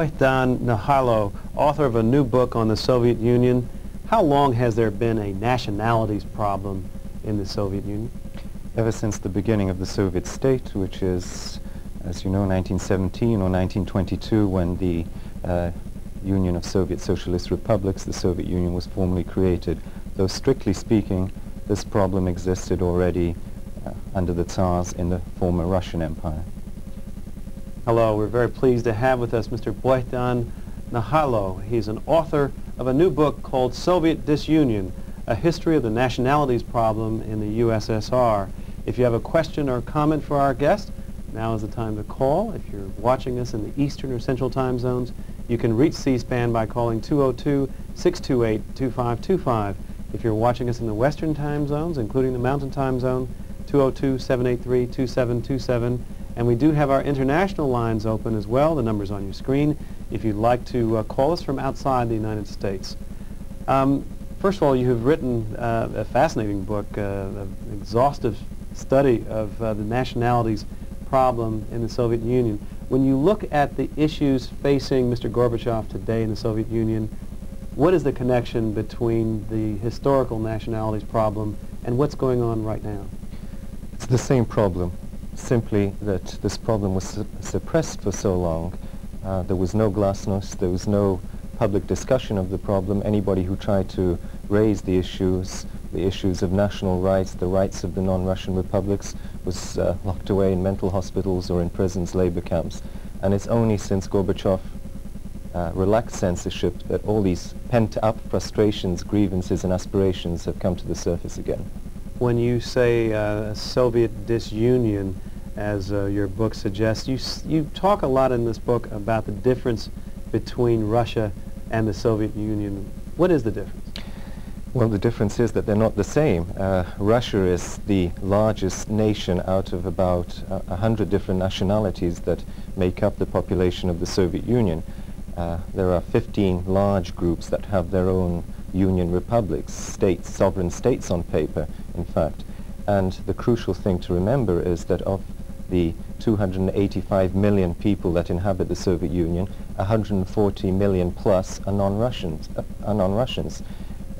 Bohdan Nahaylo, author of a new book on the Soviet Union. How long has there been a nationalities problem in the Soviet Union? Ever since the beginning of the Soviet state, which is, as you know, 1917 or 1922, when the uh, Union of Soviet Socialist Republics, the Soviet Union, was formally created. Though strictly speaking, this problem existed already uh, under the Tsars in the former Russian Empire. Hello, we're very pleased to have with us Mr. Bohdan Nahaylo. He's an author of a new book called Soviet Disunion, A History of the Nationalities Problem in the USSR. If you have a question or comment for our guest, now is the time to call. If you're watching us in the Eastern or Central time zones, you can reach C-SPAN by calling 202-628-2525. If you're watching us in the Western time zones, including the Mountain time zone, 202-783-2727. And we do have our international lines open as well. The number's on your screen if you'd like to uh, call us from outside the United States. Um, first of all, you have written uh, a fascinating book, uh, an exhaustive study of uh, the nationalities problem in the Soviet Union. When you look at the issues facing Mr. Gorbachev today in the Soviet Union, what is the connection between the historical nationalities problem and what's going on right now? It's the same problem simply that this problem was su suppressed for so long. Uh, there was no glasnost, there was no public discussion of the problem. Anybody who tried to raise the issues, the issues of national rights, the rights of the non-Russian republics, was uh, locked away in mental hospitals or in prisons, labor camps. And it's only since Gorbachev uh, relaxed censorship that all these pent-up frustrations, grievances and aspirations have come to the surface again. When you say uh, Soviet disunion, as uh, your book suggests. You, you talk a lot in this book about the difference between Russia and the Soviet Union. What is the difference? Well, the difference is that they're not the same. Uh, Russia is the largest nation out of about uh, a uh, hundred different nationalities that make up the population of the Soviet Union. Uh, there are 15 large groups that have their own union republics, states, sovereign states on paper, in fact. And the crucial thing to remember is that of the 285 million people that inhabit the Soviet Union, 140 million plus are non-Russians. Uh, are non-Russians.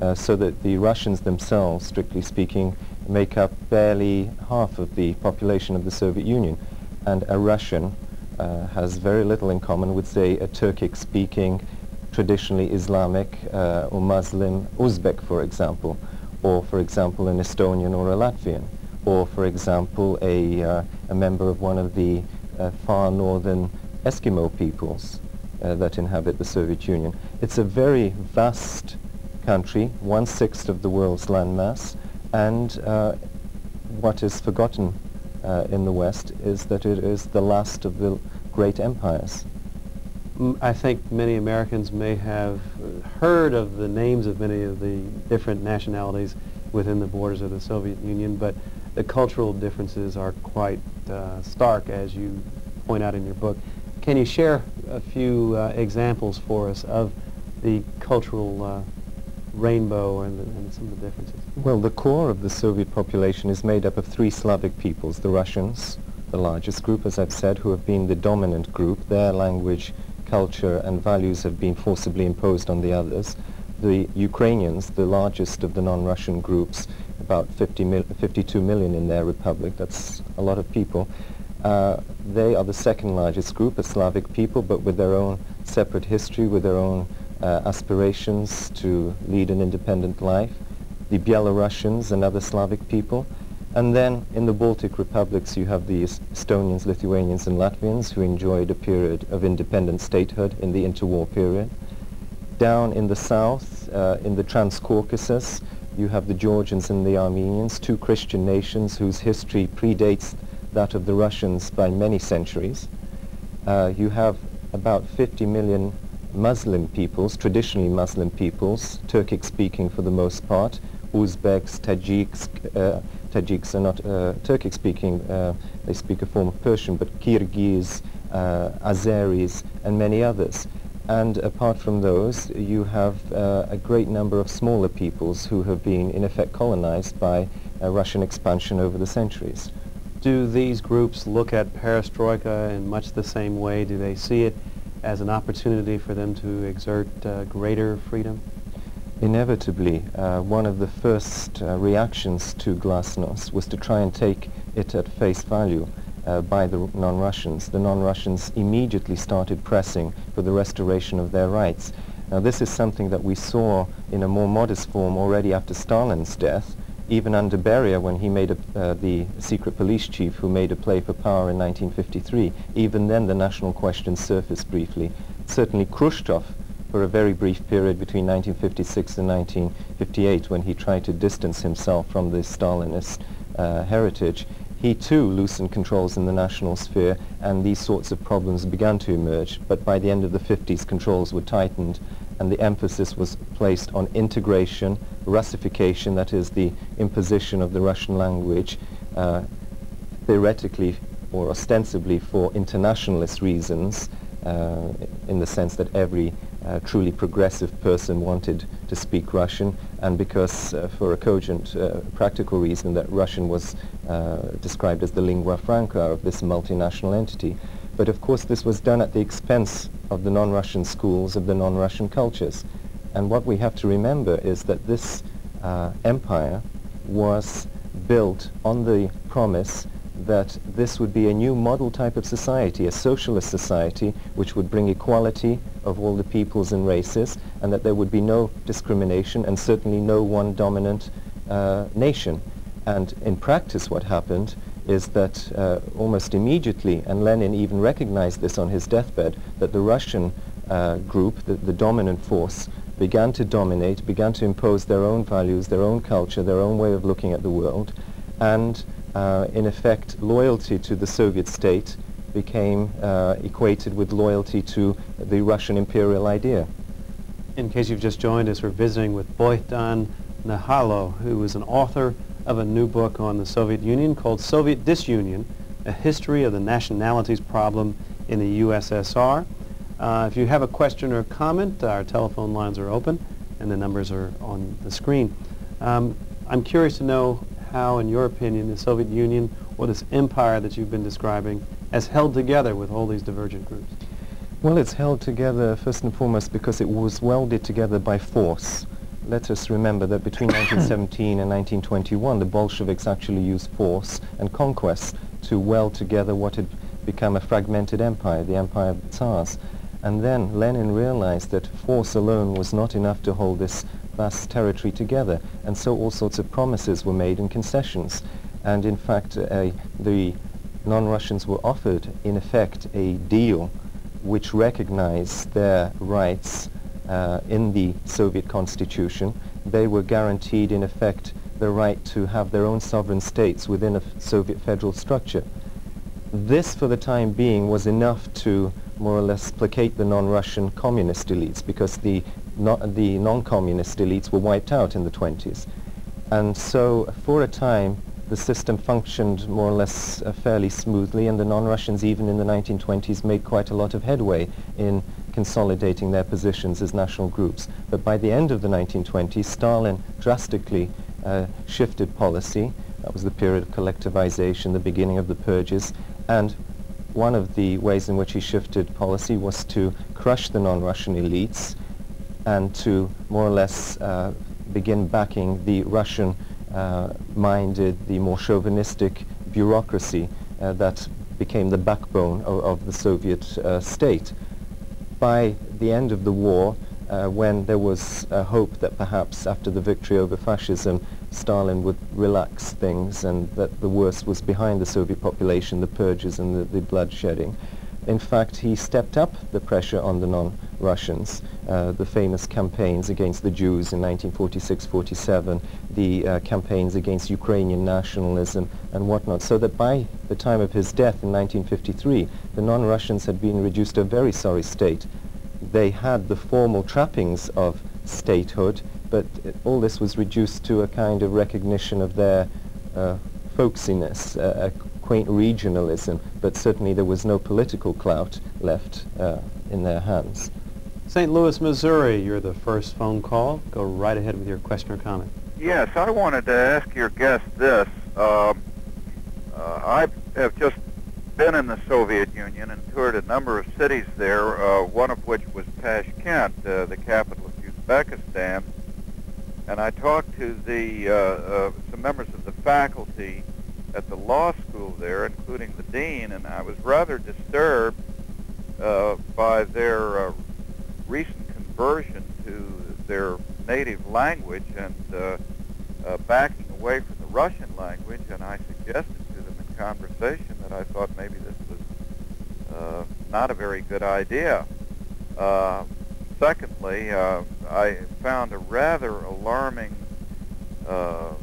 Uh, so that the Russians themselves, strictly speaking, make up barely half of the population of the Soviet Union. And a Russian uh, has very little in common with, say, a Turkic-speaking, traditionally Islamic uh, or Muslim Uzbek, for example, or, for example, an Estonian or a Latvian or for example a, uh, a member of one of the uh, far northern Eskimo peoples uh, that inhabit the Soviet Union. It's a very vast country, one-sixth of the world's landmass, and uh, what is forgotten uh, in the West is that it is the last of the great empires. I think many Americans may have heard of the names of many of the different nationalities within the borders of the Soviet Union, but the cultural differences are quite uh, stark, as you point out in your book. Can you share a few uh, examples for us of the cultural uh, rainbow and, the, and, some of the differences? Well, the core of the Soviet population is made up of three Slavic peoples, the Russians, the largest group, as I've said, who have been the dominant group. Their language, culture, and values have been forcibly imposed on the others. The Ukrainians, the largest of the non-Russian groups, about 50 mil 52 million in their republic. That's a lot of people. Uh, they are the second largest group of Slavic people, but with their own separate history, with their own uh, aspirations to lead an independent life. The Belarusians and other Slavic people. And then in the Baltic republics you have the Estonians, Lithuanians and Latvians who enjoyed a period of independent statehood in the interwar period. Down in the south, uh, in the Transcaucasus, you have the Georgians and the Armenians, two Christian nations whose history predates that of the Russians by many centuries. Uh, you have about 50 million Muslim peoples, traditionally Muslim peoples, Turkic-speaking for the most part, Uzbeks, Tajiks, uh, Tajiks are not uh, Turkic-speaking, uh, they speak a form of Persian, but Kyrgyz, uh, Azeris, and many others. And apart from those, you have uh, a great number of smaller peoples who have been, in effect, colonized by Russian expansion over the centuries. Do these groups look at perestroika in much the same way? Do they see it as an opportunity for them to exert uh, greater freedom? Inevitably, uh, one of the first uh, reactions to glasnost was to try and take it at face value uh, by the non-Russians. The non-Russians immediately started pressing for the restoration of their rights. Now this is something that we saw in a more modest form already after Stalin's death, even under Beria when he made a, uh, the secret police chief who made a play for power in 1953. Even then the national question surfaced briefly. Certainly Khrushchev for a very brief period between 1956 and 1958 when he tried to distance himself from the Stalinist uh, heritage, he too loosened controls in the national sphere and these sorts of problems began to emerge. But by the end of the 50s, controls were tightened and the emphasis was placed on integration, Russification, that is the imposition of the Russian language, uh, theoretically or ostensibly for internationalist reasons, uh, in the sense that every uh, truly progressive person wanted to speak Russian, and because uh, for a cogent uh, practical reason that Russian was uh, described as the lingua franca of this multinational entity. But of course this was done at the expense of the non-Russian schools, of the non-Russian cultures. And what we have to remember is that this uh, empire was built on the promise that this would be a new model type of society, a socialist society, which would bring equality of all the peoples and races, and that there would be no discrimination and certainly no one dominant uh, nation. And in practice what happened is that uh, almost immediately, and Lenin even recognized this on his deathbed, that the Russian uh, group, the, the dominant force, began to dominate, began to impose their own values, their own culture, their own way of looking at the world, and uh, in effect, loyalty to the Soviet state became uh, equated with loyalty to the Russian imperial idea. In case you've just joined us, we're visiting with Bohdan Nahaylo, who is an author of a new book on the Soviet Union called Soviet Disunion, A History of the Nationalities Problem in the USSR. Uh, if you have a question or a comment, our telephone lines are open and the numbers are on the screen. Um, I'm curious to know how, in your opinion, the Soviet Union or this empire that you've been describing has held together with all these divergent groups? Well, it's held together first and foremost because it was welded together by force. Let us remember that between 1917 and 1921, the Bolsheviks actually used force and conquest to weld together what had become a fragmented empire, the empire of the Tsars. And then Lenin realized that force alone was not enough to hold this territory together. And so all sorts of promises were made and concessions. And in fact, uh, the non-Russians were offered, in effect, a deal which recognized their rights uh, in the Soviet constitution. They were guaranteed, in effect, the right to have their own sovereign states within a Soviet federal structure. This, for the time being, was enough to more or less placate the non-Russian communist elites because the the non-communist elites were wiped out in the 20s. And so for a time, the system functioned more or less uh, fairly smoothly, and the non-Russians, even in the 1920s, made quite a lot of headway in consolidating their positions as national groups. But by the end of the 1920s, Stalin drastically uh, shifted policy. That was the period of collectivization, the beginning of the purges, and one of the ways in which he shifted policy was to crush the non-Russian elites and to more or less uh, begin backing the Russian-minded, uh, the more chauvinistic bureaucracy uh, that became the backbone of, of the Soviet uh, state. By the end of the war, when there was hope that perhaps after the victory over fascism, Stalin would relax things and that the worst was behind the Soviet population, the purges and the, the bloodshedding. In fact, he stepped up the pressure on the non-Russians, uh, the famous campaigns against the Jews in 1946-47, the uh, campaigns against Ukrainian nationalism and whatnot, so that by the time of his death in 1953, the non-Russians had been reduced to a very sorry state. They had the formal trappings of statehood, but it, all this was reduced to a kind of recognition of their uh, folksiness, a quaint regionalism, but certainly there was no political clout left uh, in their hands. St. Louis, Missouri, you're the first phone call. Go right ahead with your question or comment. Yes, I wanted to ask your guest this. Uh, uh, I have just been in the Soviet Union and toured a number of cities there, uh, one of which was Tashkent, uh, the capital of Uzbekistan. And I talked to the uh, uh, some members of the faculty at the law school there, including the dean, and I was rather disturbed by their recent conversion to their native language and uh, uh, backing away from the Russian language. And I suggested to them in conversation that I thought maybe this was uh, not a very good idea. Uh, secondly, uh, I found a rather alarming uh,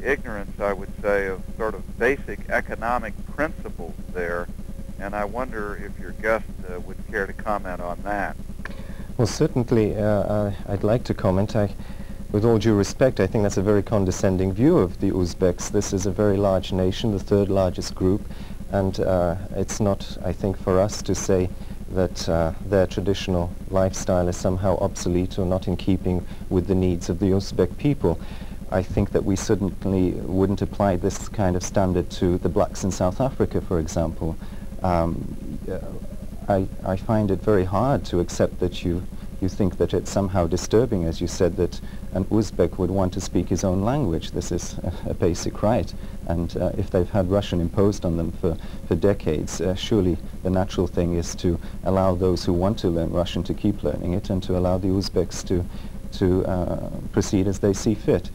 ignorance, I would say, of sort of basic economic principles there, and I wonder if your guest uh, would care to comment on that. Well, certainly, uh, I'd like to comment. I, with all due respect, I think that's a very condescending view of the Uzbeks. This is a very large nation, the third largest group, and uh, it's not, I think, for us to say that uh, their traditional lifestyle is somehow obsolete or not in keeping with the needs of the Uzbek people. I think that we certainly wouldn't apply this kind of standard to the blacks in South Africa, for example. Um, I, I find it very hard to accept that you, you think that it's somehow disturbing, as you said, that an Uzbek would want to speak his own language. This is a, a basic right. And uh, if they've had Russian imposed on them for, for decades, uh, surely the natural thing is to allow those who want to learn Russian to keep learning it and to allow the Uzbeks to, to uh, proceed as they see fit.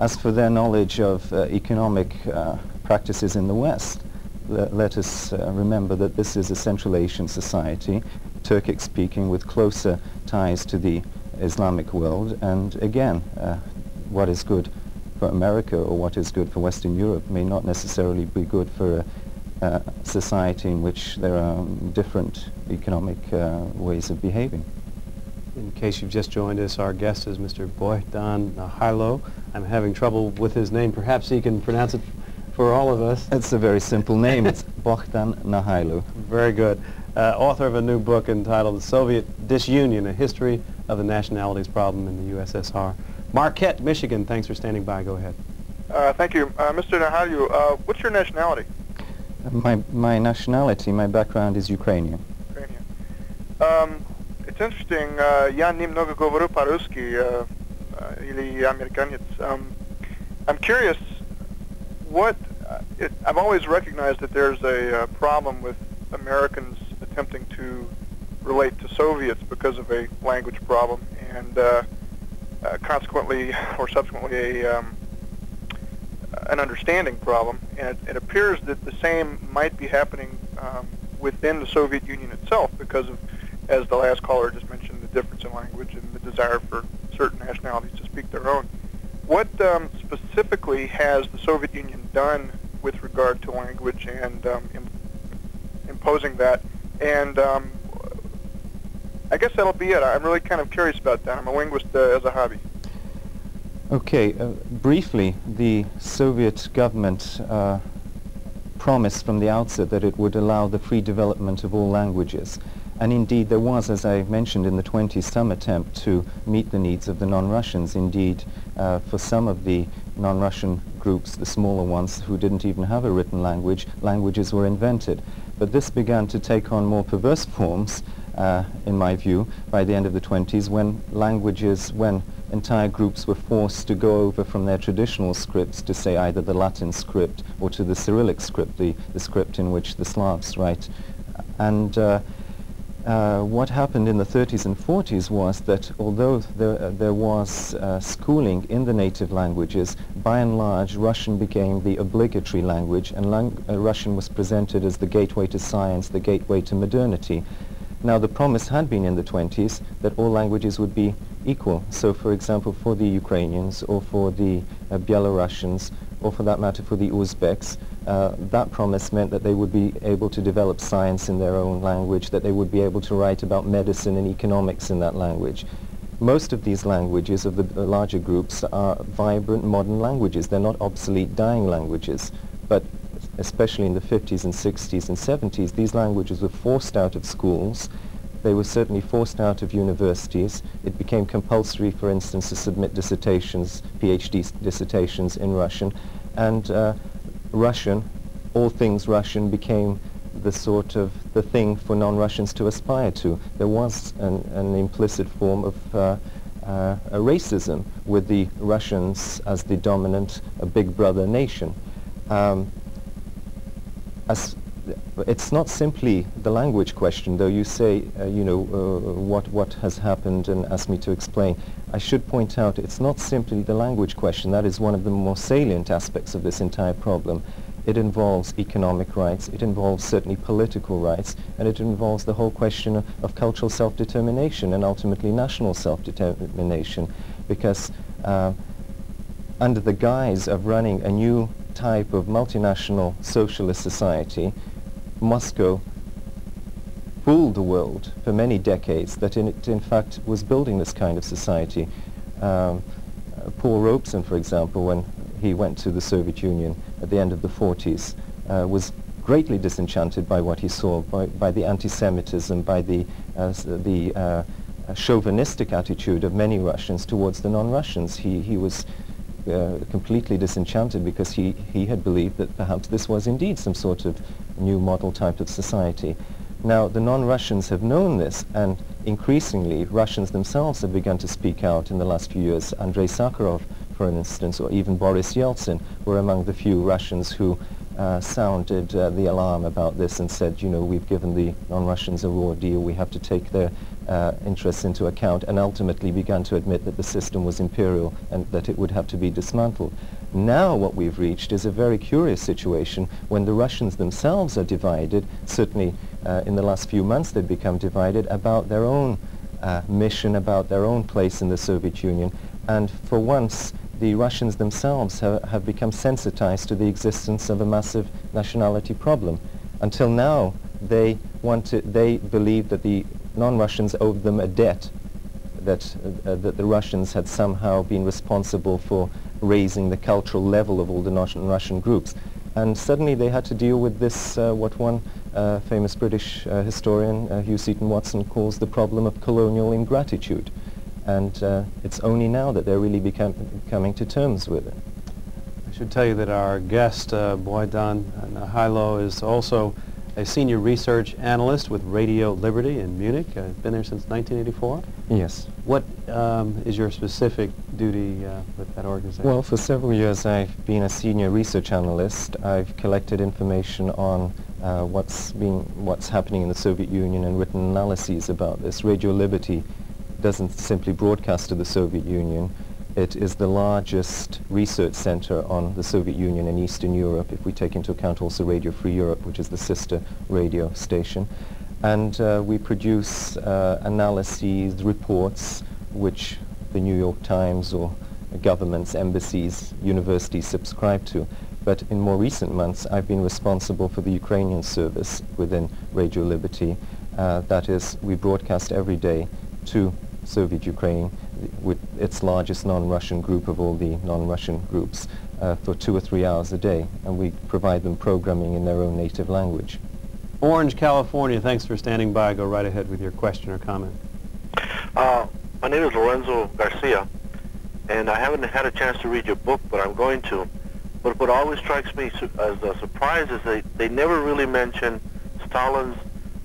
As for their knowledge of uh, economic uh, practices in the West, le let us uh, remember that this is a Central Asian society, Turkic speaking, with closer ties to the Islamic world. And again, uh, what is good for America or what is good for Western Europe may not necessarily be good for a, a society in which there are different economic uh, ways of behaving. In case you've just joined us, our guest is Mr. Bohdan Nahaylo. I'm having trouble with his name. Perhaps he can pronounce it for all of us. It's a very simple name. It's Bogdan Nahaylo. Very good. Uh, author of a new book entitled The Soviet Disunion, A History of the Nationalities Problem in the USSR. Marquette, Michigan, thanks for standing by. Go ahead. Uh, thank you. Uh, Mr. Nahaylo, uh, what's your nationality? My, my nationality, my background is Ukrainian. Ukrainian. Um, it's interesting. Я немного говорю по-русски, или американец. I'm curious, what it, I've always recognized that there's a uh, problem with Americans attempting to relate to Soviets because of a language problem, and uh, uh, consequently, or subsequently, a um, an understanding problem. And it, it, appears that the same might be happening um, within the Soviet Union itself because of as the last caller just mentioned, the difference in language and the desire for certain nationalities to speak their own. What um, specifically has the Soviet Union done with regard to language and um, imposing that? And um, I guess that'll be it. I'm really kind of curious about that. I'm a linguist uh, as a hobby. Okay, uh, briefly, the Soviet government uh, promised from the outset that it would allow the free development of all languages. And indeed, there was, as I mentioned in the 20s, some attempt to meet the needs of the non-Russians. Indeed, uh, for some of the non-Russian groups, the smaller ones who didn't even have a written language, languages were invented. But this began to take on more perverse forms, uh, in my view, by the end of the 20s, when languages, when entire groups were forced to go over from their traditional scripts to, say, either the Latin script or to the Cyrillic script, the, the script in which the Slavs write. And uh, uh, what happened in the 30s and 40s was that although there, uh, there was uh, schooling in the native languages, by and large Russian became the obligatory language and lang uh, Russian was presented as the gateway to science, the gateway to modernity. Now the promise had been in the 20s that all languages would be equal. So for example for the Ukrainians or for the uh, Belarusians or for that matter for the Uzbeks, uh, that promise meant that they would be able to develop science in their own language, that they would be able to write about medicine and economics in that language. Most of these languages of the, the larger groups are vibrant modern languages. They're not obsolete dying languages. But especially in the 50s and 60s and 70s, these languages were forced out of schools. They were certainly forced out of universities. It became compulsory, for instance, to submit dissertations, PhD dissertations in Russian. And uh, Russian, all things Russian became the sort of the thing for non-Russians to aspire to. There was an, an implicit form of uh, uh, racism with the Russians as the dominant big brother nation. Um, as it's not simply the language question, though you say, uh, you know, uh, what, what has happened and ask me to explain. I should point out it's not simply the language question. That is one of the more salient aspects of this entire problem. It involves economic rights, it involves certainly political rights, and it involves the whole question of, of cultural self-determination and ultimately national self-determination because uh, under the guise of running a new type of multinational socialist society, Moscow fooled the world for many decades that in it in fact was building this kind of society. Um, uh, Paul Robeson, for example, when he went to the Soviet Union at the end of the 40s, uh, was greatly disenchanted by what he saw, by, by the anti-Semitism, by the, uh, the uh, chauvinistic attitude of many Russians towards the non-Russians. He, he was uh, completely disenchanted because he, he had believed that perhaps this was indeed some sort of new model type of society. Now, the non-Russians have known this, and increasingly Russians themselves have begun to speak out in the last few years. Andrei Sakharov, for instance, or even Boris Yeltsin were among the few Russians who uh, sounded uh, the alarm about this and said, you know, we've given the non-Russians a raw deal, we have to take their uh, interests into account, and ultimately began to admit that the system was imperial and that it would have to be dismantled. Now what we've reached is a very curious situation when the Russians themselves are divided, certainly uh, in the last few months they've become divided about their own uh, mission, about their own place in the Soviet Union, and for once the Russians themselves ha have become sensitized to the existence of a massive nationality problem. Until now, they wanted, they believed that the non-Russians owed them a debt, that, uh, that the Russians had somehow been responsible for raising the cultural level of all the non-Russian groups. And suddenly they had to deal with this, uh, what one uh, famous British uh, historian, uh, Hugh Seton Watson, calls the problem of colonial ingratitude and uh, it's only now that they're really coming to terms with it. I should tell you that our guest, uh, Bohdan Nahaylo, is also a senior research analyst with Radio Liberty in Munich. Uh, been there since 1984? Yes. What um, is your specific duty uh, with that organization? Well, for several years I've been a senior research analyst. I've collected information on uh, what's, being, what's happening in the Soviet Union and written analyses about this. Radio Liberty doesn't simply broadcast to the Soviet Union. It is the largest research center on the Soviet Union and Eastern Europe, if we take into account also Radio Free Europe, which is the sister radio station. And uh, we produce uh, analyses, reports, which the New York Times or governments, embassies, universities subscribe to. But in more recent months, I've been responsible for the Ukrainian service within Radio Liberty. Uh, that is, we broadcast every day to Soviet Ukraine, with its largest non-Russian group of all the non-Russian groups, uh, for two or three hours a day, and we provide them programming in their own native language. Orange, California, thanks for standing by. Go right ahead with your question or comment. Uh, my name is Lorenzo Garcia, and I haven't had a chance to read your book, but I'm going to. But what always strikes me as a surprise is they, they never really mention Stalin's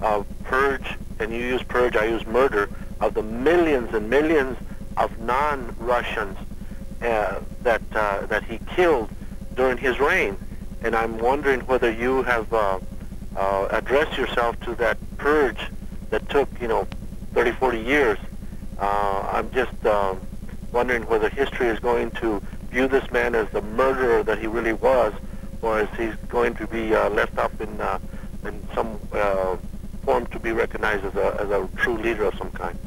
uh, purge, and you use purge, I use murder, of the millions and millions of non-Russians uh, that uh, that he killed during his reign. And I'm wondering whether you have uh, uh addressed yourself to that purge that took, you know, 30, 40 years. Uh, I'm just uh, wondering whether history is going to view this man as the murderer that he really was, or is he going to be left up in in some form to be recognized as a, as a true leader of some kind.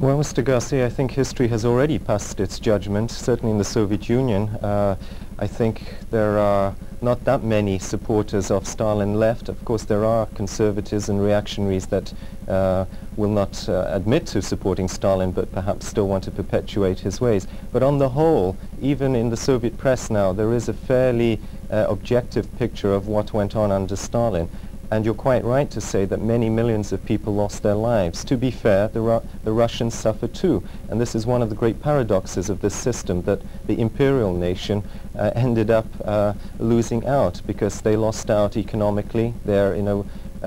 Well, Mr. Garcia, I think history has already passed its judgment, certainly in the Soviet Union. Uh, I think there are not that many supporters of Stalin left. Of course, there are conservatives and reactionaries that uh, will not uh, admit to supporting Stalin, but perhaps still want to perpetuate his ways. But on the whole, even in the Soviet press now, there is a fairly uh, objective picture of what went on under Stalin. And you're quite right to say that many millions of people lost their lives. To be fair, the, Ru- the Russians suffered too. And this is one of the great paradoxes of this system, that the imperial nation uh, ended up uh, losing out because they lost out economically. They're in a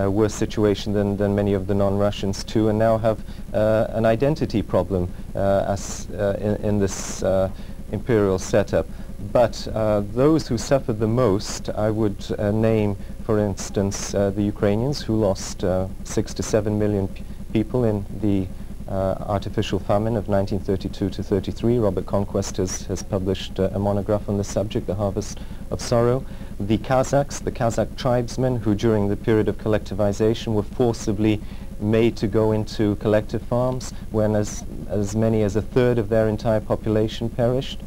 worse situation than, than many of the non-Russians too, and now have uh, an identity problem uh, as uh, in, in, this uh, imperial setup. But uh, those who suffered the most, I would name, for instance, the Ukrainians, who lost six to seven million people in the uh, artificial famine of 1932 to 33. Robert Conquest has, has published uh, a monograph on the subject, The Harvest of Sorrow. The Kazakhs, the Kazakh tribesmen who during the period of collectivization were forcibly made to go into collective farms when as, as many as a third of their entire population perished.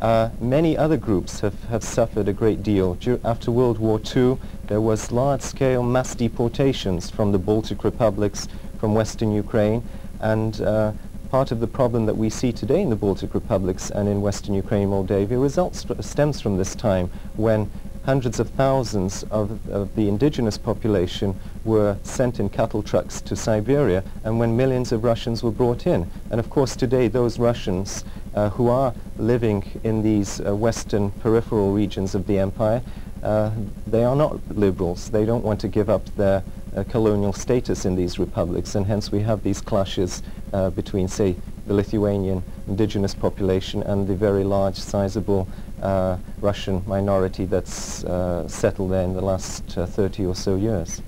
Uh, many other groups have, have suffered a great deal. Dur after World War II, there was large-scale mass deportations from the Baltic republics, from Western Ukraine, and uh, part of the problem that we see today in the Baltic republics and in Western Ukraine, Moldavia, results stems from this time when hundreds of thousands of, of, the indigenous population were sent in cattle trucks to Siberia and when millions of Russians were brought in. And of course today those Russians uh, who are living in these uh, western peripheral regions of the empire, uh, they are not liberals. They don't want to give up their uh, colonial status in these republics, and hence we have these clashes uh, between, say, the Lithuanian indigenous population and the very large, sizable uh, Russian minority that's uh, settled there in the last uh, 30 or so years.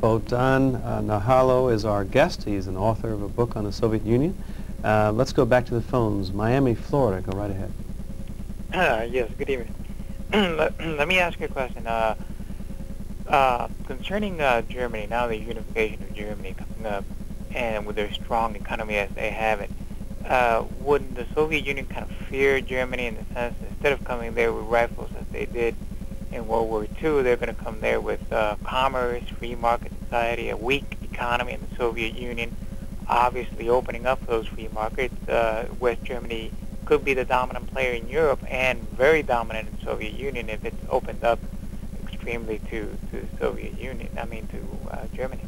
Bogdan uh, Nahaylo is our guest. He's an author of a book on the Soviet Union. let's go back to the phones. Miami, Florida. Go right ahead. yes, good evening. let, let, me ask you a question. Uh, uh, concerning uh, Germany, now the unification of Germany coming up, and with their strong economy as they have it, uh, wouldn't the Soviet Union kind of fear Germany in the sense instead of coming there with rifles as they did in World War II, they're going to come there with uh, commerce, free market society, a weak economy in the Soviet Union, obviously opening up those free markets. Uh, West Germany could be the dominant player in Europe and very dominant in Soviet Union if it's opened up extremely to, to Soviet Union, I mean to uh, Germany.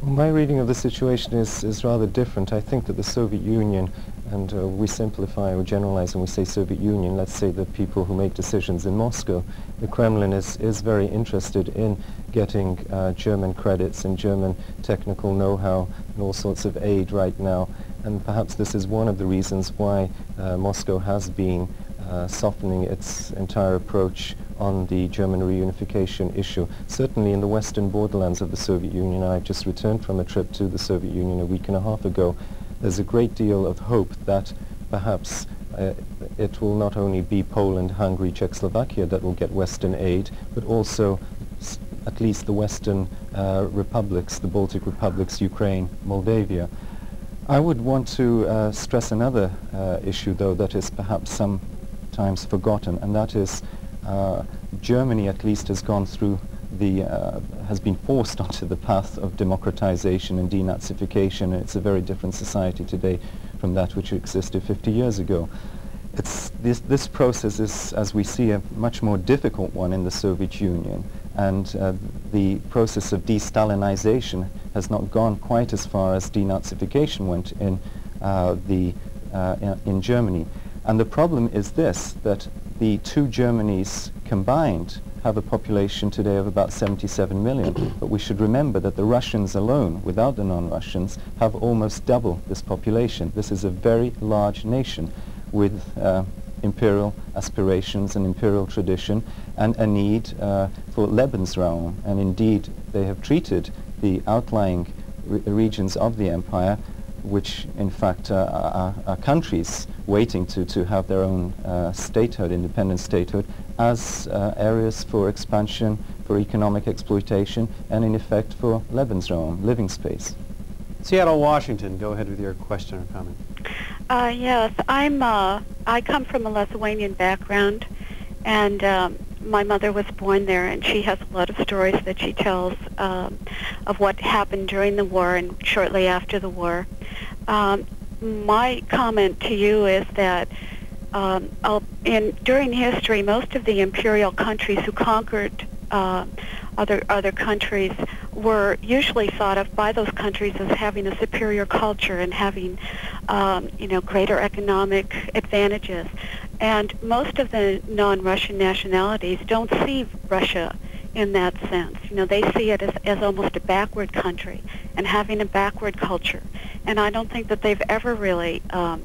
My reading of the situation is, is rather different. I think that the Soviet Union, and uh, we simplify or generalize when we say Soviet Union, let's say the people who make decisions in Moscow, the Kremlin is, is very interested in getting uh, German credits and German technical know-how and all sorts of aid right now. And perhaps this is one of the reasons why uh, Moscow has been uh, softening its entire approach on the German reunification issue. Certainly in the western borderlands of the Soviet Union, I've just returned from a trip to the Soviet Union a week and a half ago, there's a great deal of hope that perhaps uh, it will not only be Poland, Hungary, Czechoslovakia that will get Western aid, but also at least the Western uh, republics, the Baltic republics, Ukraine, Moldavia. I would want to uh, stress another uh, issue, though, that is perhaps sometimes forgotten, and that is uh, Germany at least has gone through the, uh, has been forced onto the path of democratization and denazification, and it's a very different society today from that which existed 50 years ago. It's this, this process is, as we see, a much more difficult one in the Soviet Union, and uh, the process of de-Stalinization has not gone quite as far as denazification went in, uh, the, uh, in, Germany. And the problem is this, that the two Germanys combined have a population today of about 77 million. but we should remember that the Russians alone, without the non-Russians, have almost double this population. This is a very large nation with uh, imperial aspirations and imperial tradition and a need uh, for Lebensraum. And indeed, they have treated the outlying re regions of the empire which in fact uh, are, are, countries waiting to, to have their own uh, statehood, independent statehood, as uh, areas for expansion, for economic exploitation, and in effect for Lebensraum, living space. Seattle, Washington, go ahead with your question or comment. Uh, yes, I'm. Uh, I come from a Lithuanian background, and um, my mother was born there, and she has a lot of stories that she tells um, of what happened during the war and shortly after the war. Um, my comment to you is that um, in during history, most of the imperial countries who conquered uh, other other countries were usually thought of by those countries as having a superior culture and having um, you know greater economic advantages. And most of the non-Russian nationalities don't see Russia in that sense. You know, they see it as, as almost a backward country and having a backward culture. And I don't think that they've ever really um,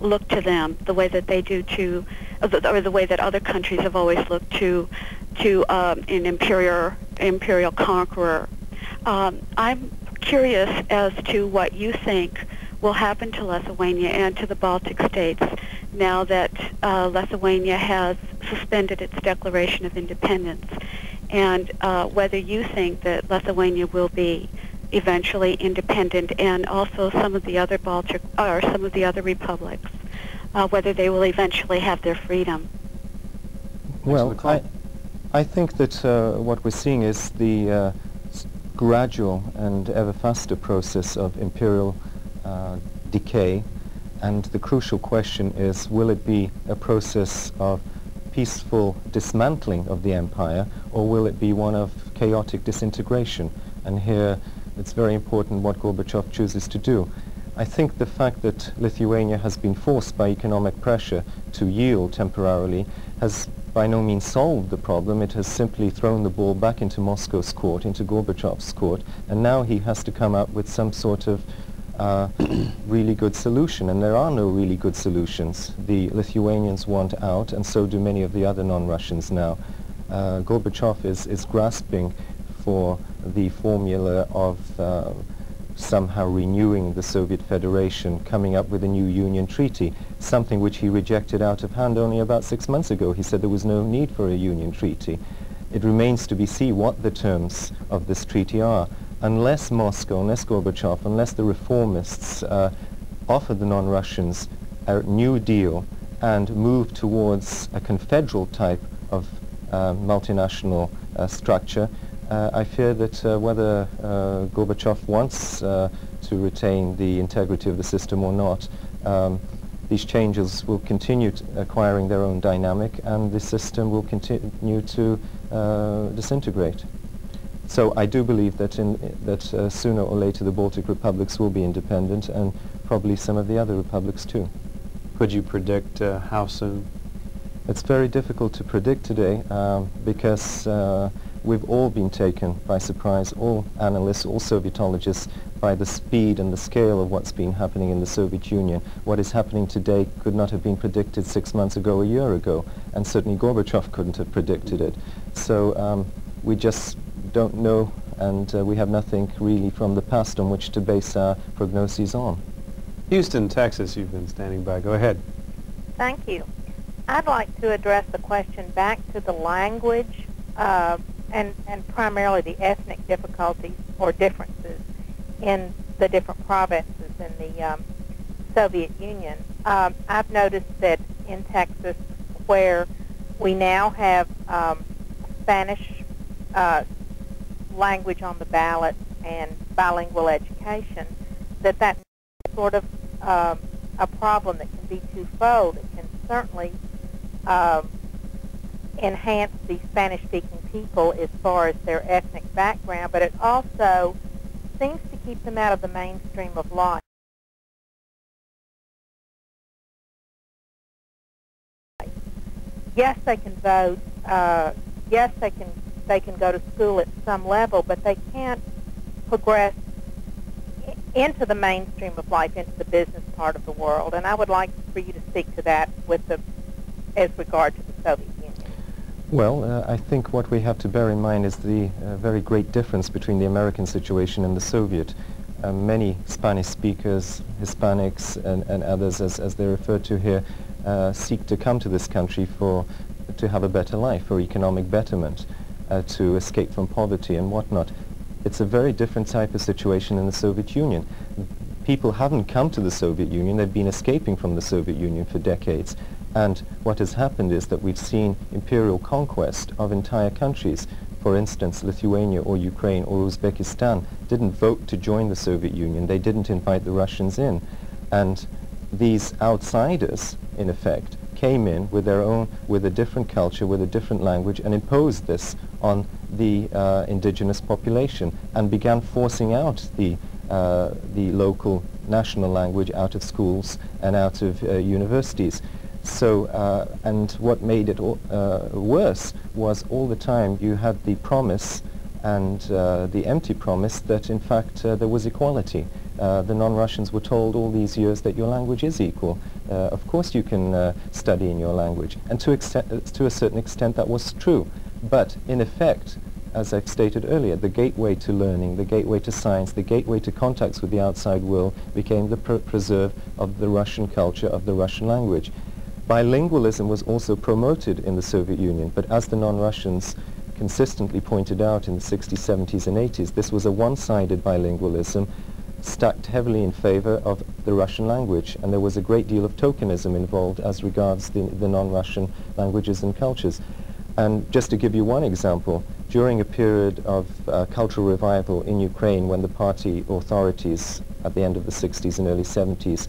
looked to them the way that they do to, or the way that other countries have always looked to, to um, an imperial imperial conqueror. Um, I'm curious as to what you think will happen to Lithuania and to the Baltic states now that uh, Lithuania has suspended its declaration of independence, and uh, whether you think that Lithuania will be eventually independent, and also some of the other Baltic or some of the other republics, uh, whether they will eventually have their freedom. Well, I, I think that uh, what we're seeing is the uh, gradual and ever faster process of imperial uh, decay and the crucial question is, will it be a process of peaceful dismantling of the empire, or will it be one of chaotic disintegration? And here it's very important what Gorbachev chooses to do. I think the fact that Lithuania has been forced by economic pressure to yield temporarily has by no means solved the problem. It has simply thrown the ball back into Moscow's court, into Gorbachev's court, and now he has to come up with some sort of uh, really good solution, and there are no really good solutions. The Lithuanians want out, and so do many of the other non-Russians now. Uh, Gorbachev is, is grasping for the formula of uh, somehow renewing the Soviet Federation, coming up with a new union treaty, something which he rejected out of hand only about six months ago. He said there was no need for a union treaty. It remains to be seen what the terms of this treaty are unless Moscow, unless Gorbachev, unless the reformists uh, offer the non-Russians a new deal and move towards a confederal type of uh, multinational uh, structure, uh, I fear that uh, whether uh, Gorbachev wants to retain the integrity of the system or not, um, these changes will continue acquiring their own dynamic and the system will continue to disintegrate. So I do believe that, in, that uh, sooner or later the Baltic republics will be independent and probably some of the other republics too. Could you predict uh, how soon? It's very difficult to predict today um, because uh, we've all been taken by surprise, all analysts, all Sovietologists, by the speed and the scale of what's been happening in the Soviet Union. What is happening today could not have been predicted six months ago, a year ago, and certainly Gorbachev couldn't have predicted it. So um, we just don't know and uh, we have nothing really from the past on which to base our prognoses on. Houston, Texas, you've been standing by. Go ahead. Thank you. I'd like to address the question back to the language uh, and, and primarily the ethnic difficulties or differences in the different provinces in the um, Soviet Union. Um, I've noticed that in Texas, where we now have um, Spanish uh, language on the ballot and bilingual education, that that's sort of uh, a problem that can be twofold. It can certainly uh, enhance the Spanish-speaking people as far as their ethnic background, but it also seems to keep them out of the mainstream of life. Yes, they can vote. Uh, yes, they can they can go to school at some level, but they can't progress into the mainstream of life, into the business part of the world. And I would like for you to speak to that with the, as regard to the Soviet. Well, uh, I think what we have to bear in mind is the uh, very great difference between the American situation and the Soviet. Uh, many Spanish speakers, Hispanics and, and others, as, as they're referred to here, uh, seek to come to this country for to have a better life, for economic betterment uh, to escape from poverty and whatnot. It's a very different type of situation in the Soviet Union. People haven't come to the Soviet Union, they've been escaping from the Soviet Union for decades. And what has happened is that we've seen imperial conquest of entire countries. For instance, Lithuania or Ukraine or Uzbekistan didn't vote to join the Soviet Union. They didn't invite the Russians in. And these outsiders, in effect, came in with their own, with a different culture, with a different language, and imposed this on the uh, indigenous population and began forcing out the, uh, the local national language out of schools and out of uh, universities. So, uh, and what made it uh, worse was all the time you had the promise and uh, the empty promise that in fact uh, there was equality. Uh, the non-Russians were told all these years that your language is equal. Uh, of course you can study in your language. And to, to a certain extent that was true. But in effect, as I've stated earlier, the gateway to learning, the gateway to science, the gateway to contacts with the outside world became the pr preserve of the Russian culture, of the Russian language. Bilingualism was also promoted in the Soviet Union, but as the non-Russians consistently pointed out in the 60s, 70s, and 80s, this was a one-sided bilingualism stacked heavily in favor of the Russian language, and there was a great deal of tokenism involved as regards the, the non-Russian languages and cultures. And just to give you one example, during a period of uh, cultural revival in Ukraine when the party authorities at the end of the 60s and early 70s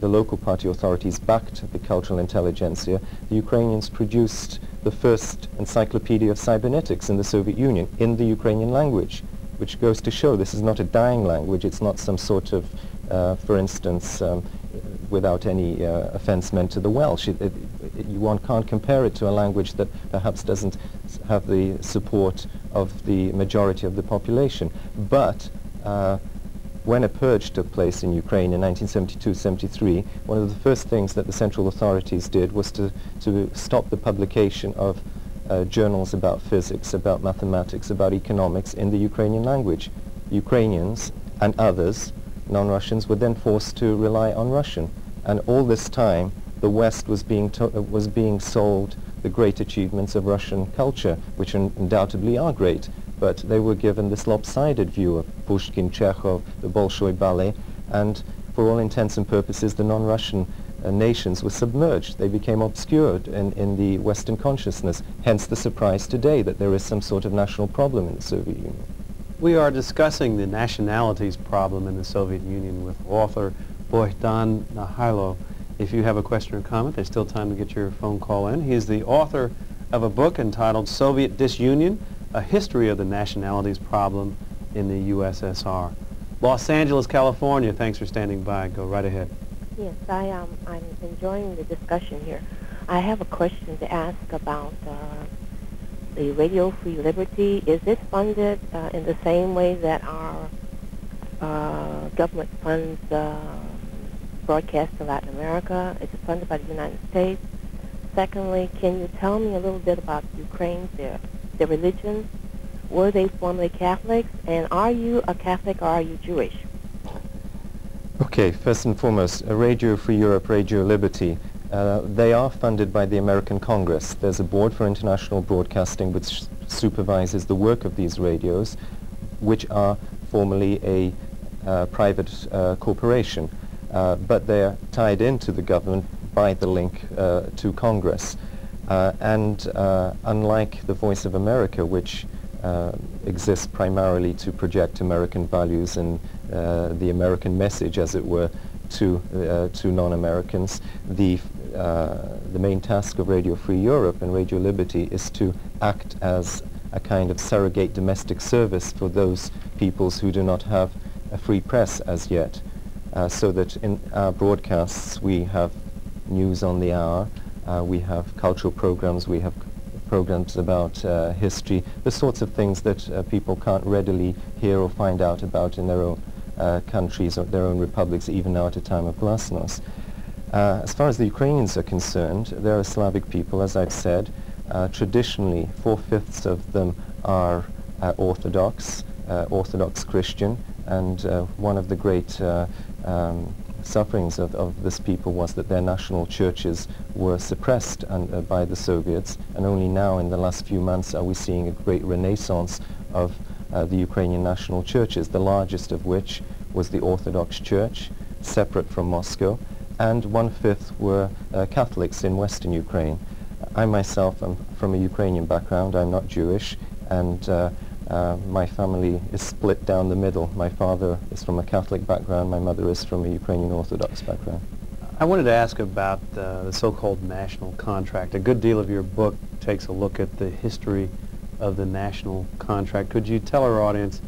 the local party authorities backed the cultural intelligentsia, the Ukrainians produced the first encyclopedia of cybernetics in the Soviet Union in the Ukrainian language, which goes to show this is not a dying language, it's not some sort of, uh, for instance, um, without any uh, offense meant to the Welsh. It, it, it, one can't compare it to a language that perhaps doesn't have the support of the majority of the population. But uh, when a purge took place in Ukraine in 1972-73, one of the first things that the central authorities did was to, to stop the publication of uh, journals about physics, about mathematics, about economics in the Ukrainian language. Ukrainians and others, non-Russians, were then forced to rely on Russian. And all this time, the West was being, uh, was being sold the great achievements of Russian culture, which undoubtedly are great but they were given this lopsided view of Pushkin, Chekhov, the Bolshoi ballet, and for all intents and purposes, the non-Russian uh, nations were submerged. They became obscured in, in the Western consciousness, hence the surprise today that there is some sort of national problem in the Soviet Union. We are discussing the nationalities problem in the Soviet Union with author Bohdan Nahaylo. If you have a question or comment, there's still time to get your phone call in. He is the author of a book entitled Soviet Disunion, a history of the nationalities problem in the USSR. Los Angeles, California, thanks for standing by. Go right ahead. Yes, I, um, I'm enjoying the discussion here. I have a question to ask about uh, the Radio Free Liberty. Is it funded uh, in the same way that our uh, government funds uh, broadcast to Latin America? Is it funded by the United States? Secondly, can you tell me a little bit about Ukraine, their the religion? Were they formerly Catholics? And are you a Catholic or are you Jewish? Okay, first and foremost, Radio Free Europe, Radio Liberty, uh, they are funded by the American Congress. There's a board for international broadcasting which supervises the work of these radios, which are formally a uh, private uh, corporation, uh, but they're tied into the government by the link uh, to Congress. Uh, and uh, unlike the Voice of America, which uh, exists primarily to project American values and uh, the American message, as it were, to, uh, to non-Americans, the, uh, the main task of Radio Free Europe and Radio Liberty is to act as a kind of surrogate domestic service for those peoples who do not have a free press as yet. so that in our broadcasts we have news on the hour, uh, we have cultural programs, we have programs about uh, history, the sorts of things that uh, people can't readily hear or find out about in their own uh, countries or their own republics, even now at a time of glasnost. Uh, as far as the Ukrainians are concerned, they're a Slavic people, as I've said. Uh, traditionally, four-fifths of them are Orthodox, Orthodox Christian, and one of the great um, sufferings of, of this people was that their national churches were suppressed and, uh, by the Soviets, and only now in the last few months are we seeing a great renaissance of uh, the Ukrainian national churches, the largest of which was the Orthodox Church, separate from Moscow, and one-fifth were uh, Catholics in Western Ukraine. I myself am from a Ukrainian background, I'm not Jewish, and uh, my family is split down the middle. My father is from a Catholic background, my mother is from a Ukrainian Orthodox background. I wanted to ask about uh, the so-called national contract. A good deal of your book takes a look at the history of the national contract. Could you tell our audience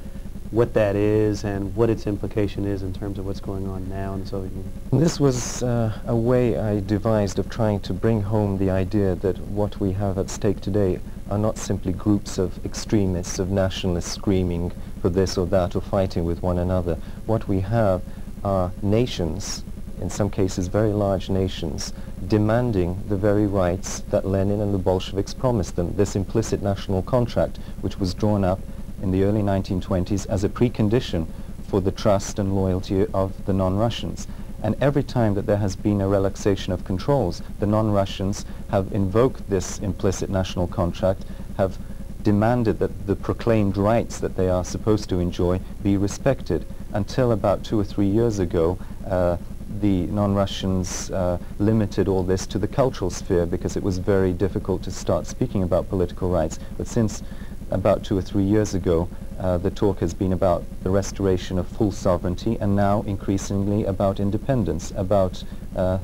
what that is and what its implication is in terms of what's going on now in the Soviet Union? This was uh, a way I devised of trying to bring home the idea that what we have at stake today are not simply groups of extremists, of nationalists screaming for this or that or fighting with one another. What we have are nations in some cases very large nations, demanding the very rights that Lenin and the Bolsheviks promised them, this implicit national contract, which was drawn up in the early 1920s as a precondition for the trust and loyalty of the non-Russians. And every time that there has been a relaxation of controls, the non-Russians have invoked this implicit national contract, have demanded that the proclaimed rights that they are supposed to enjoy be respected. Until about two or three years ago, uh, the non-Russians uh, limited all this to the cultural sphere because it was very difficult to start speaking about political rights. But since about two or three years ago, uh, the talk has been about the restoration of full sovereignty and now increasingly about independence, about uh,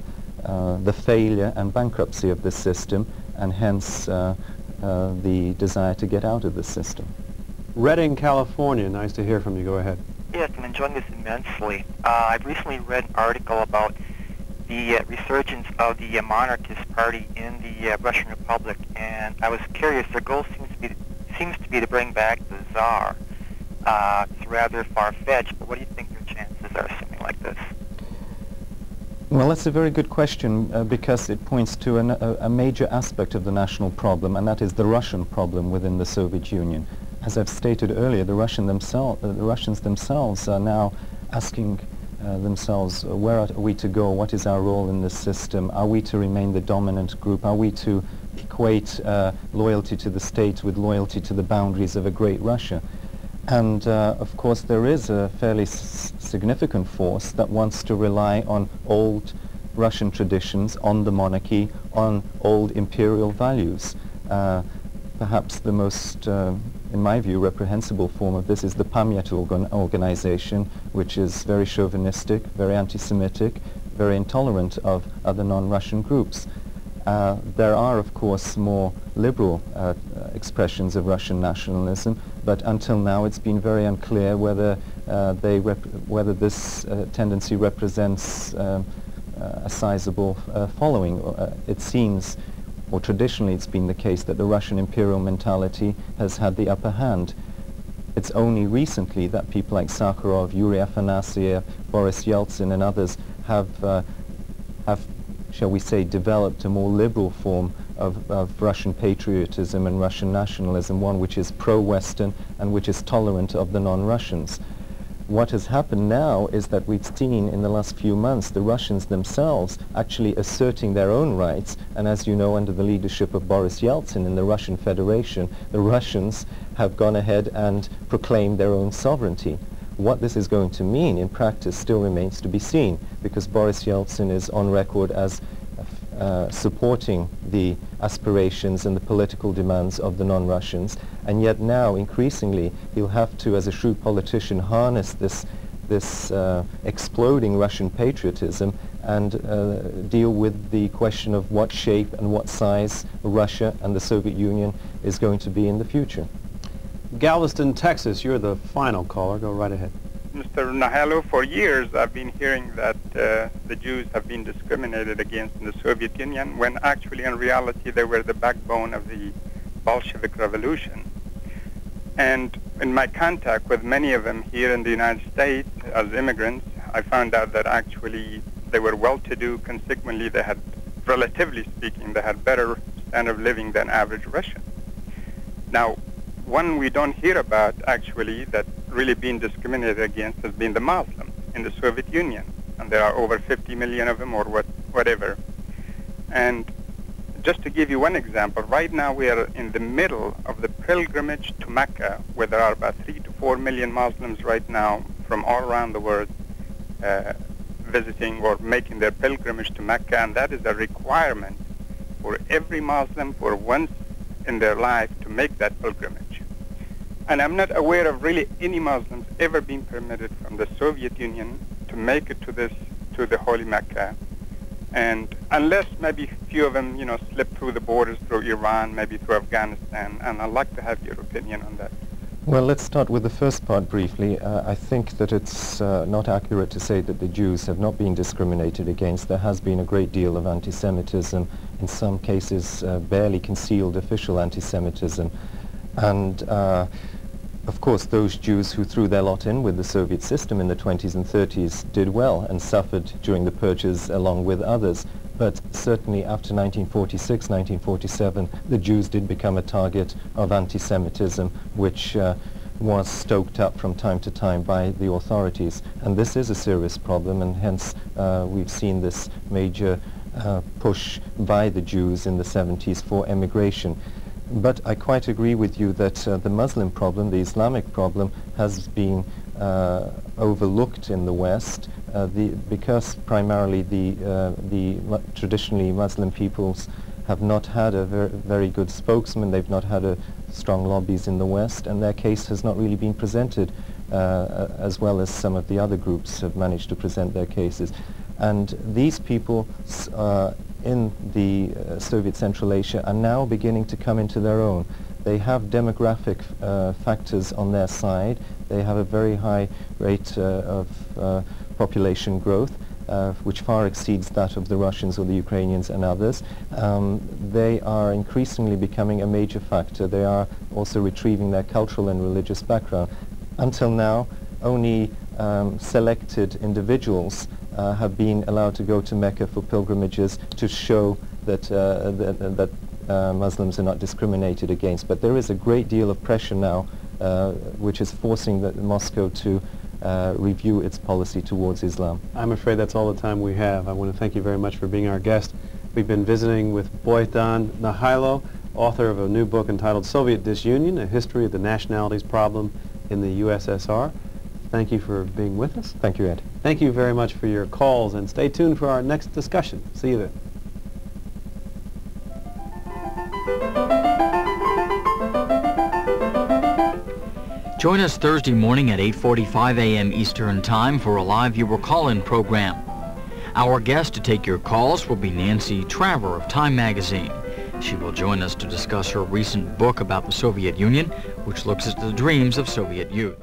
uh the failure and bankruptcy of this system and hence uh, uh, the desire to get out of the system. Redding, California. Nice to hear from you. Go ahead. Yes, I'm enjoying this immensely. Uh, I've recently read an article about the uh, resurgence of the uh, monarchist party in the uh, Russian Republic, and I was curious. Their goal seems to be seems to be to bring back the Tsar. Uh, it's rather far-fetched, but what do you think your chances are something like this? Well, that's a very good question uh, because it points to an, a, a major aspect of the national problem, and that is the Russian problem within the Soviet Union as I've stated earlier, the, Russian themsel uh, the Russians themselves are now asking uh, themselves, uh, where are we to go? What is our role in this system? Are we to remain the dominant group? Are we to equate uh, loyalty to the state with loyalty to the boundaries of a great Russia? And uh, of course there is a fairly significant force that wants to rely on old Russian traditions, on the monarchy, on old imperial values. Uh, perhaps the most in my view, reprehensible form of this is the Pamyat organ organization, which is very chauvinistic, very anti-Semitic, very intolerant of other non-Russian groups. Uh, there are, of course, more liberal uh, expressions of Russian nationalism, but until now it's been very unclear whether, uh, they whether this uh, tendency represents uh, a sizable following. it seems or traditionally it's been the case that the Russian imperial mentality has had the upper hand. It's only recently that people like Sakharov, Yuri Afanasyev, Boris Yeltsin and others have, uh, have, shall we say, developed a more liberal form of, of Russian patriotism and Russian nationalism, one which is pro-Western and which is tolerant of the non-Russians what has happened now is that we've seen in the last few months the Russians themselves actually asserting their own rights and as you know under the leadership of Boris Yeltsin in the Russian Federation the Russians have gone ahead and proclaimed their own sovereignty. What this is going to mean in practice still remains to be seen because Boris Yeltsin is on record as uh, supporting the aspirations and the political demands of the non-Russians. And yet now, increasingly, he'll have to, as a shrewd politician, harness this, this uh, exploding Russian patriotism and uh, deal with the question of what shape and what size Russia and the Soviet Union is going to be in the future. Galveston, Texas, you're the final caller. Go right ahead. Mr. Nahaylo, for years I've been hearing that uh, the Jews have been discriminated against in the Soviet Union, when actually in reality they were the backbone of the Bolshevik Revolution. And in my contact with many of them here in the United States as immigrants, I found out that actually they were well-to-do. Consequently, they had, relatively speaking, they had better standard of living than average Russians. Now, one we don't hear about actually that really being discriminated against has been the Muslims in the Soviet Union, and there are over 50 million of them or what, whatever. And just to give you one example, right now we are in the middle of the pilgrimage to Mecca, where there are about three to four million Muslims right now from all around the world uh, visiting or making their pilgrimage to Mecca, and that is a requirement for every Muslim for once in their life to make that pilgrimage. And I'm not aware of really any Muslims ever being permitted from the Soviet Union to make it to this, to the Holy Mecca. And unless maybe a few of them, you know, slip through the borders through Iran, maybe through Afghanistan, and I'd like to have your opinion on that. Well, let's start with the first part briefly. Uh, I think that it's uh, not accurate to say that the Jews have not been discriminated against. There has been a great deal of anti-Semitism, in some cases uh, barely concealed official anti-Semitism. And uh, of course, those Jews who threw their lot in with the Soviet system in the 20s and 30s did well and suffered during the purges along with others. But certainly after 1946, 1947, the Jews did become a target of anti-Semitism, which uh, was stoked up from time to time by the authorities. And this is a serious problem, and hence uh, we've seen this major uh, push by the Jews in the 70s for emigration. But I quite agree with you that uh, the Muslim problem, the Islamic problem, has been uh, overlooked in the West uh, the, because primarily the, uh, the mu traditionally Muslim peoples have not had a ver very good spokesman, they've not had a strong lobbies in the West, and their case has not really been presented uh, as well as some of the other groups have managed to present their cases. And these people uh, in the uh, Soviet Central Asia are now beginning to come into their own. They have demographic uh, factors on their side. They have a very high rate uh, of uh, population growth. Uh, which far exceeds that of the Russians or the Ukrainians and others. Um, they are increasingly becoming a major factor. They are also retrieving their cultural and religious background. Until now, only um, selected individuals uh, have been allowed to go to Mecca for pilgrimages to show that, uh, that, that uh, Muslims are not discriminated against. But there is a great deal of pressure now uh, which is forcing the, Moscow to uh, review its policy towards Islam. I'm afraid that's all the time we have. I want to thank you very much for being our guest. We've been visiting with Bohdan Nahaylo, author of a new book entitled Soviet Disunion, A History of the Nationalities Problem in the USSR. Thank you for being with us. Thank you, Ed. Thank you very much for your calls, and stay tuned for our next discussion. See you then. Join us Thursday morning at 8.45 a.m. Eastern Time for a live viewer call-in program. Our guest to take your calls will be Nancy Traver of Time Magazine. She will join us to discuss her recent book about the Soviet Union, which looks at the dreams of Soviet youth.